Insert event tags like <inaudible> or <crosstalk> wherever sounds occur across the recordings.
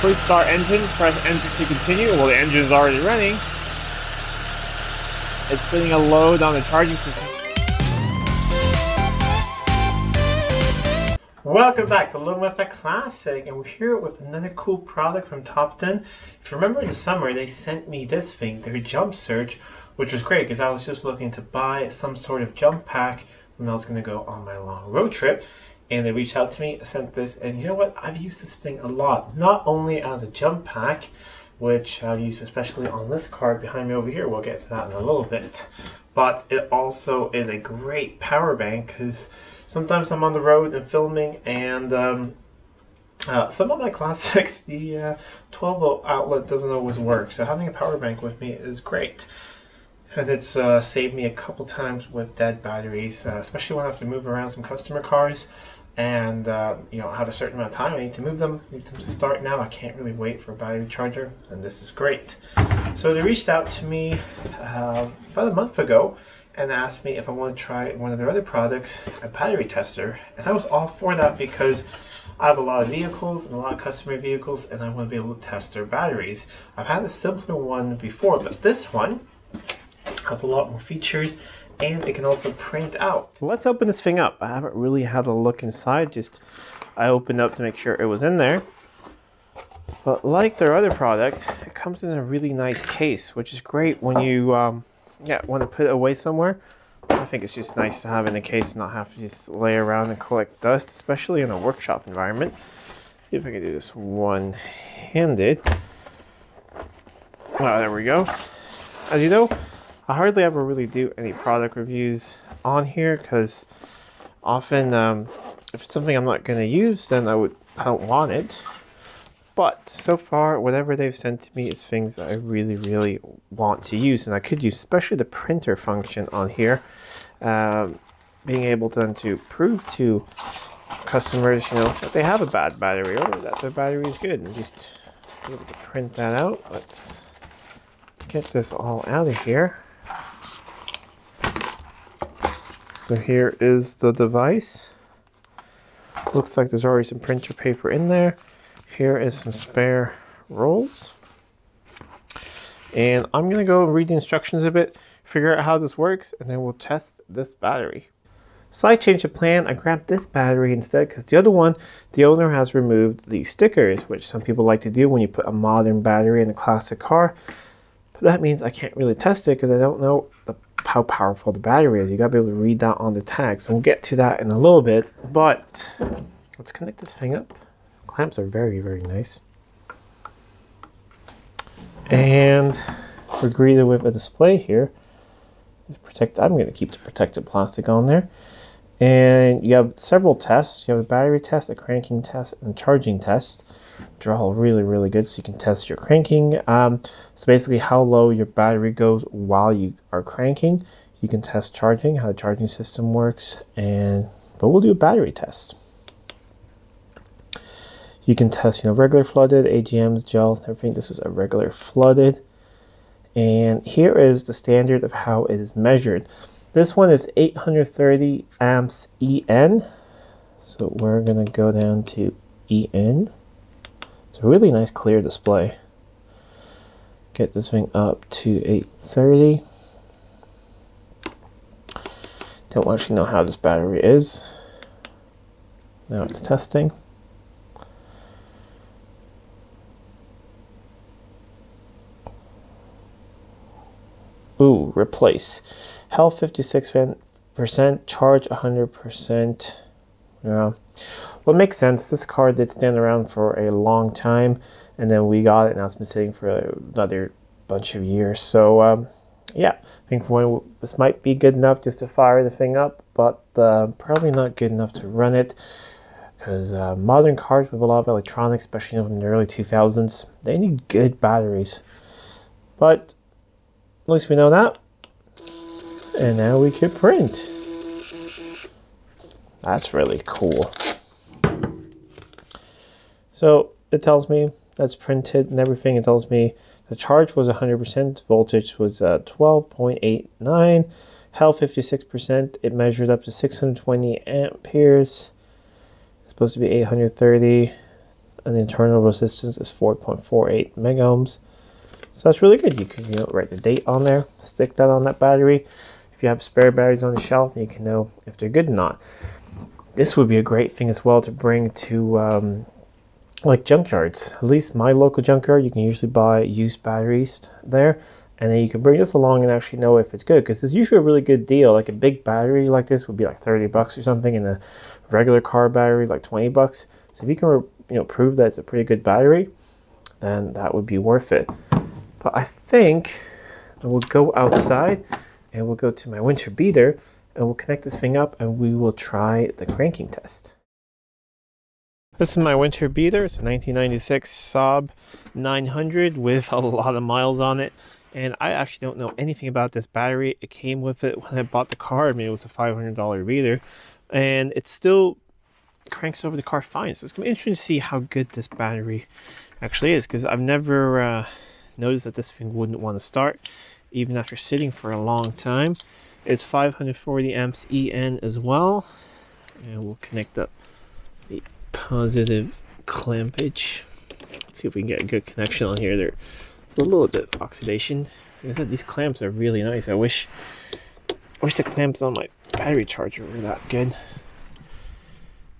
Please start engine, press enter to continue. Well, the engine is already running. It's putting a load on the charging system. Welcome back to with Classic, and we're here with another cool product from Topdon. If you remember in the summer, they sent me this thing, their JumpSurge, which was great because I was just looking to buy some sort of jump pack when I was going to go on my long road trip. And they reached out to me, sent this, and you know what? I've used this thing a lot, not only as a jump pack, which I've used especially on this card behind me over here. We'll get to that in a little bit. But it also is a great power bank because sometimes I'm on the road and filming and um, uh, some of my <laughs> classics, the uh, 12 volt outlet doesn't always work. So having a power bank with me is great. And it's uh, saved me a couple times with dead batteries, uh, especially when I have to move around some customer cars and uh, you know have a certain amount of time I need to move them, I need them to start now. I can't really wait for a battery charger, and this is great. So they reached out to me uh, about a month ago and asked me if I want to try one of their other products, a battery tester, and I was all for that because I have a lot of vehicles and a lot of customer vehicles, and I want to be able to test their batteries. I've had a simpler one before, but this one has a lot more features and it can also print out. Let's open this thing up. I haven't really had a look inside, just I opened up to make sure it was in there. But like their other product, it comes in a really nice case, which is great when you um, yeah, want to put it away somewhere. I think it's just nice to have in a case and not have to just lay around and collect dust, especially in a workshop environment. See if I can do this one-handed. Oh, there we go. As you know, I hardly ever really do any product reviews on here because often um, if it's something I'm not going to use, then I would I don't want it. But so far, whatever they've sent to me is things that I really, really want to use, and I could use, especially the printer function on here. Um, being able then to prove to customers, you know, that they have a bad battery or that their battery is good, and just be able to print that out. Let's get this all out of here. So here is the device. Looks like there's already some printer paper in there. Here is some spare rolls. And I'm gonna go read the instructions a bit, figure out how this works, and then we'll test this battery. So I changed the plan. I grabbed this battery instead because the other one, the owner has removed the stickers, which some people like to do when you put a modern battery in a classic car. But that means I can't really test it because I don't know the how powerful the battery is. You gotta be able to read that on the tag. So we'll get to that in a little bit. But let's connect this thing up. Clamps are very, very nice. And we're greeted with a display here. Protect. I'm gonna keep the protected plastic on there. And you have several tests. You have a battery test, a cranking test, and a charging test are all really, really good. So you can test your cranking. Um, so basically how low your battery goes while you are cranking. You can test charging, how the charging system works, and but we'll do a battery test. You can test, you know, regular flooded, AGMs, gels, everything. This is a regular flooded. And here is the standard of how it is measured. This one is 830 amps EN. So we're to go down to EN. It's a really nice clear display. Get this thing up to 830. Don't actually know how this battery is. Now it's testing. Ooh, replace. Health 56%, charge 100%. Yeah. Well, it makes sense. This card did stand around for a long time, and then we got it, and it's been sitting for another bunch of years. So, um, yeah, I think one, this might be good enough just to fire the thing up, but uh, probably not good enough to run it because uh, modern cars with a lot of electronics, especially in the early 2000s, they need good batteries. But at least we know that. And now we can print. That's really cool. So it tells me that's printed and everything. It tells me the charge was 100%, voltage was uh, 12.89, health 56%. It measured up to 620 amperes. It's supposed to be 830. and the internal resistance is 4.48 megohms. So that's really good. You can you know, write the date on there, stick that on that battery. If you have spare batteries on the shelf, you can know if they're good or not. This would be a great thing as well to bring to um, like junkyards. At least my local junkyard, you can usually buy used batteries there. And then you can bring this along and actually know if it's good because it's usually a really good deal. Like a big battery like this would be like 30 bucks or something, and a regular car battery like 20 bucks. So if you can you know prove that it's a pretty good battery, then that would be worth it. But I think we'll go outside and we'll go to my winter beater and we'll connect this thing up and we will try the cranking test. This is my winter beater. It's a 1996 Saab 900 with a lot of miles on it. And I actually don't know anything about this battery. It came with it when I bought the car. I mean, it was a $500 beater. And it still cranks over the car fine. So it's going to be interesting to see how good this battery actually is. Because I've never uh, noticed that this thing wouldn't want to start. Even after sitting for a long time. It's 540 amps EN as well. And we'll connect up the positive clampage. Let's see if we can get a good connection on here. There's a little bit of oxidation. Like I said, these clamps are really nice. I wish I wish the clamps on my battery charger were that good.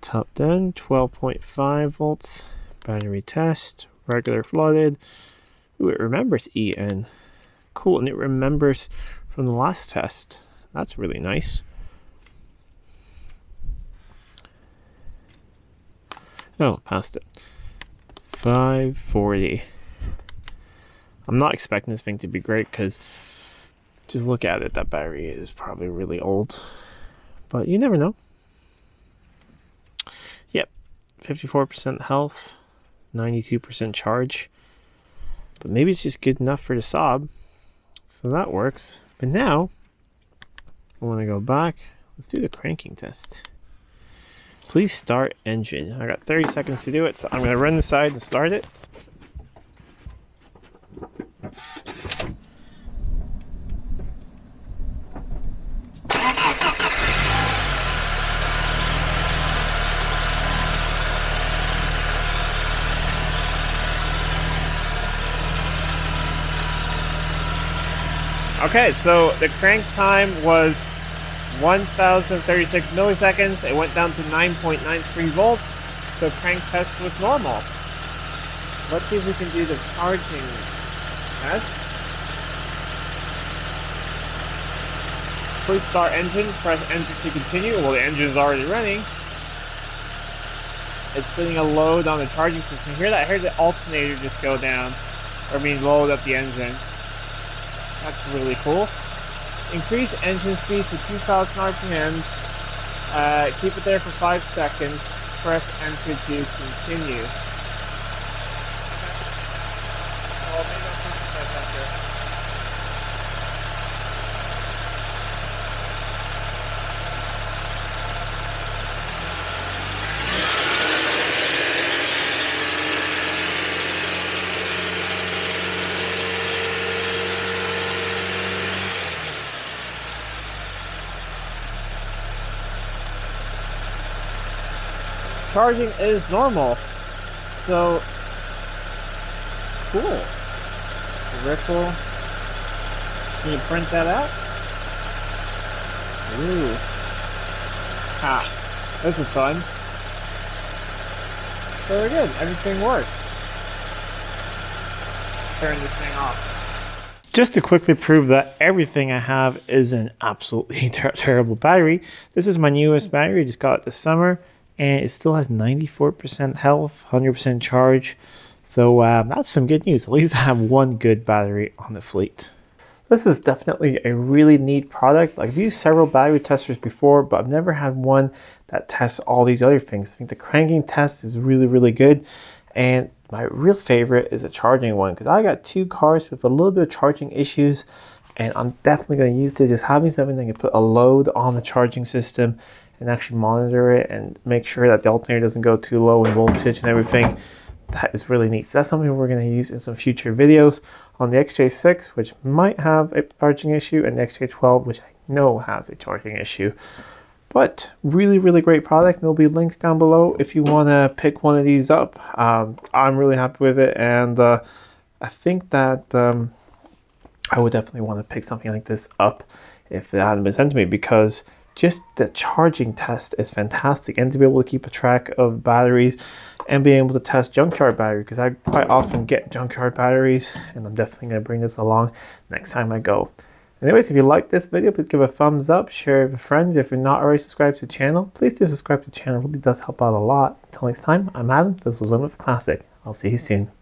Topdon, 12.5 volts. Battery test, regular flooded. Ooh, it remembers EN. Cool, and it remembers from the last test. That's really nice. Oh, passed it. 540. I'm not expecting this thing to be great because just look at it. That battery is probably really old. But you never know. Yep. 54% health, 92% charge. But maybe it's just good enough for the Saab. So that works. But now, I want to go back. Let's do the cranking test. Please start engine. I got 30 seconds to do it, so I'm going to run the side and start it. Okay, so the crank time was 1036 milliseconds. It went down to 9.93 volts. So crank test was normal. Let's see if we can do the charging test. Please start engine. Press enter to continue. Well, the engine is already running. It's putting a load on the charging system. Hear that? I heard the alternator just go down. Or I mean load up the engine. That's really cool. Increase engine speed to 2000 RPMs. Uh, keep it there for 5 seconds. Press enter to continue. Charging is normal. So, cool. Ripple. Can you print that out? Ooh. Ah, this is fun. Very good. Everything works. Turn this thing off. Just to quickly prove that everything I have is an absolutely <laughs> ter terrible battery, this is my newest battery. I just got it this summer and it still has 94% health, 100% charge. So um, that's some good news. At least I have one good battery on the fleet. This is definitely a really neat product. I've used several battery testers before, but I've never had one that tests all these other things. I think the cranking test is really, really good. And my real favorite is a charging one because I got two cars with a little bit of charging issues and I'm definitely going to use it. Just having something that can put a load on the charging system and actually monitor it and make sure that the alternator doesn't go too low in voltage and everything. That is really neat. So that's something we're going to use in some future videos on the XJ6, which might have a charging issue, and the XJ12, which I know has a charging issue. But really, really great product. There'll be links down below if you want to pick one of these up. Um, I'm really happy with it, and uh, I think that um, I would definitely want to pick something like this up if it hadn't been sent to me because just the charging test is fantastic and to be able to keep a track of batteries and being able to test junkyard battery because I quite often get junkyard batteries and I'm definitely going to bring this along next time I go. Anyways, if you like this video, please give a thumbs up, share it with friends. If you're not already subscribed to the channel, please do subscribe to the channel. It really does help out a lot. Until next time, I'm Adam. This was Limit Classic. I'll see you soon.